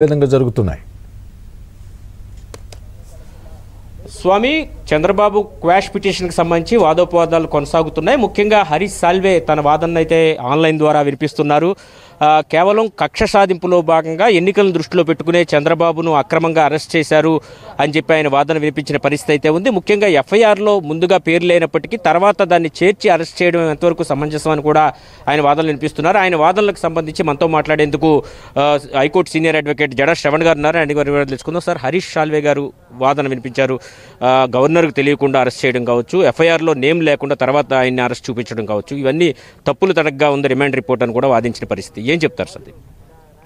విధంగా జరుగుతున్నాయి స్వామి చంద్రబాబు క్వాష్ పిటిషన్కి సంబంధించి వాదోపవాదాలు కొనసాగుతున్నాయి. ముఖ్యంగా హరీష్ సాల్వే తన వాదనను అయితే ఆన్లైన్ ద్వారా వినిపిస్తున్నారు. కేవలం కక్ష సాధింపులో భాగంగా ఎన్నికలను దృష్టిలో పెట్టుకునే చంద్రబాబును అక్రమంగా అరెస్ట్ చేశారు అని చెప్పి ఆయన వాదన వినిపించిన పరిస్థితి అయితే ఉంది. ముఖ్యంగా ఎఫ్ఐఆర్లో ముందుగా పేరు లేనప్పటికీ తర్వాత దాన్ని చేర్చి అరెస్ట్ చేయడం ఎంతవరకు సమంజసం అని కూడా ఆయన వాదనలు వినిపిస్తున్నారు. ఆయన వాదనలకు సంబంధించి మనతో మాట్లాడేందుకు హైకోర్టు సీనియర్ అడ్వకేట్ జడ శ్రవణ్ గారు ఉన్నారు. ఆయన వివరాలు తెలుసుకుందాం. సార్ హరీష్ సాల్వే గారు వాదన వినిపించారు. గవర్నర్ గవర్నర్కు తెలియకుండా అరెస్ట్ చేయడం కావచ్చు ఎఫ్ఐఆర్లో నేమ్ లేకుండా తర్వాత ఆయన్ని అరెస్ట్ చూపించడం కావచ్చు ఇవన్నీ తప్పులు తడగ్గా ఉంది రిమాండ్ రిపోర్ట్ అని కూడా వాదించిన పరిస్థితి. ఏం చెప్తారు sir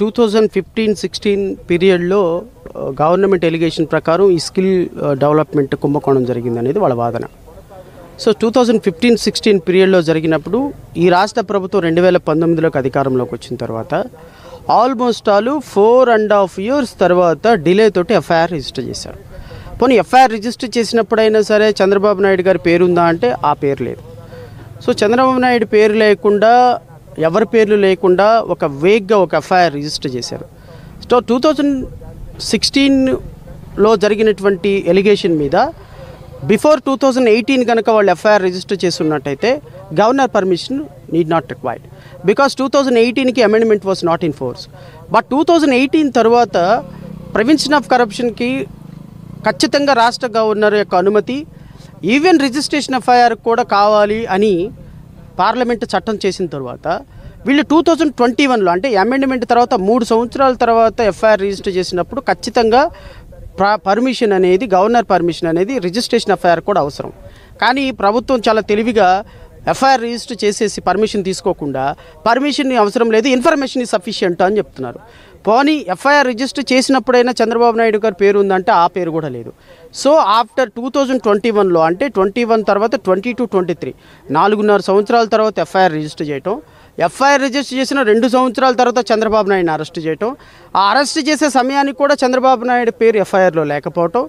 two thousand fifteen sixteen పీరియడ్లో గవర్నమెంట్ ఎలిగేషన్ ప్రకారం ఈ స్కిల్ డెవలప్మెంట్ కుంభకోణం జరిగింది అనేది వాళ్ళ వాదన. So two thousand fifteen sixteen పీరియడ్లో జరిగినప్పుడు ఈ రాష్ట్ర ప్రభుత్వం రెండు వేల పంతొమ్మిదిలోకి అధికారంలోకి వచ్చిన తర్వాత almost all four and half years తర్వాత డిలే తోటి ఎఫ్ఐఆర్ రిజిస్టర్ చేశారు. పోనీ ఎఫ్ఐఆర్ రిజిస్టర్ చేసినప్పుడైనా సరే చంద్రబాబు నాయుడు గారి పేరుందా అంటే ఆ పేరు లేదు. సో చంద్రబాబు నాయుడు పేరు లేకుండా ఎవరి పేర్లు లేకుండా ఒక వేగ్గా ఒక ఎఫ్ఐఆర్ రిజిస్టర్ చేశారు. సో టూ థౌజండ్ సిక్స్టీన్లో జరిగినటువంటి ఎలిగేషన్ మీద బిఫోర్ టూ థౌజండ్ ఎయిటీన్ కనుక వాళ్ళు FIR register చేస్తున్నట్టయితే governor permission need not required. Because two thousand ఎయిటీన్కి amendment was not in force. But two thousand eighteen తర్వాత ప్రివెన్షన్ ఆఫ్ కరప్షన్కి ఖచ్చితంగా రాష్ట్ర గవర్నర్ యొక్క అనుమతి ఈవెన్ రిజిస్ట్రేషన్ ఎఫ్ఐఆర్ కూడా కావాలి అని పార్లమెంట్ చట్టం చేసిన తర్వాత వీళ్ళు టూ థౌజండ్ ట్వంటీ వన్లో అంటే అమెండ్మెంట్ తర్వాత మూడు సంవత్సరాల తర్వాత ఎఫ్ఐఆర్ రిజిస్టర్ చేసినప్పుడు ఖచ్చితంగా ప్ర పర్మిషన్ అనేది గవర్నర్ పర్మిషన్ అనేది రిజిస్ట్రేషన్ ఎఫ్ఐఆర్ కూడా అవసరం. కానీ ప్రభుత్వం చాలా తెలివిగా ఎఫ్ఐఆర్ రిజిస్టర్ చేసేసి పర్మిషన్ తీసుకోకుండా పర్మిషన్ అవసరం లేదు ఇన్ఫర్మేషన్ సఫిషియంట్ అని చెప్తున్నారు. పోనీ ఎఫ్ఐఆర్ రిజిస్టర్ చేసినప్పుడైనా చంద్రబాబు నాయుడు గారి పేరు ఉందంటే ఆ పేరు కూడా లేదు. So after two thousand twenty వన్లో అంటే ట్వంటీ వన్ తర్వాత ట్వంటీ టూ ట్వంటీ త్రీ నాలుగున్నర సంవత్సరాల తర్వాత ఎఫ్ఐఆర్ రిజిస్టర్ చేయటం ఎఫ్ఐఆర్ రిజిస్టర్ చేసిన రెండు సంవత్సరాల తర్వాత చంద్రబాబు నాయుడుని అరెస్ట్ చేయటం ఆ అరెస్ట్ చేసే సమయానికి కూడా చంద్రబాబు నాయుడు పేరు ఎఫ్ఐఆర్లో లేకపోవటం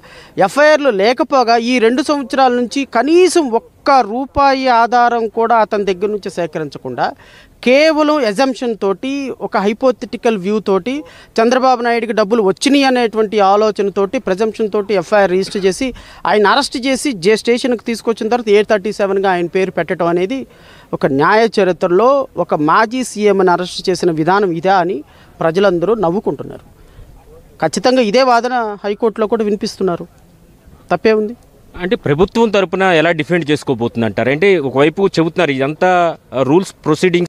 ఎఫ్ఐఆర్లో లేకపోగా ఈ రెండు సంవత్సరాల నుంచి కనీసం ఒక్క ఒక్క రూపాయి ఆధారం కూడా అతని దగ్గర నుంచి సేకరించకుండా కేవలం ఎజంప్షన్ తోటి ఒక హైపోథెటికల్ వ్యూ తోటి చంద్రబాబు నాయుడుకి డబ్బులు వచ్చినాయి అనేటువంటి ఆలోచనతోటి ప్రజంప్షన్ తోటి ఎఫ్ఐఆర్ రిజిస్టర్ చేసి ఆయన అరెస్ట్ చేసి జే స్టేషన్కి తీసుకొచ్చిన తర్వాత ఎయిట్ థర్టీ సెవెన్గా ఆయన పేరు పెట్టడం అనేది ఒక న్యాయ చరిత్రలో ఒక మాజీ సీఎంని అరెస్ట్ చేసిన విధానం ఇదా అని ప్రజలందరూ నవ్వుకుంటున్నారు. ఖచ్చితంగా ఇదే వాదన హైకోర్టులో కూడా వినిపిస్తున్నారు. తప్పే ఉంది? అంటే ప్రభుత్వం తరపున ఎలా డిఫెండ్ చేసుకోబోతుంది అంటారు అంటే ఒకవైపు చెబుతున్నారు ఇదంతా రూల్స్ ప్రొసీడింగ్స్